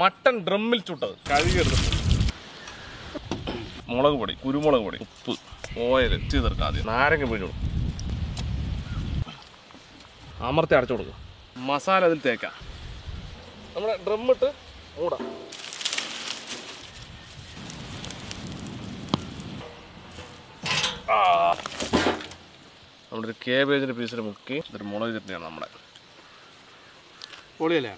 Mutton ഡ്രമ്മിൽ ചുട്ടത്. കഴുകിയെടുത്തിട്ട് മുളക് പൊടി കുരുമുളക് പൊടി ഉപ്പ് ഓയിൽ ചെയ്തെടുക്കാം ആദ്യം. നാരങ്ങ പിഴിഞ്ഞു കൊടുക്കും അമർത്തി അടച്ചു കൊടുക്കും മസാല അതിൽ തേക്കാം. നമ്മുടെ ഡ്രമ്മിട്ട് മൂടാം. നമ്മുടെ ഒരു കേബേജിന്റെ പീസിൽ മുക്കി. ഇതൊരു മുളക് ചട്നിയാണ് നമ്മുടെ. പൊളിയല്ലേ?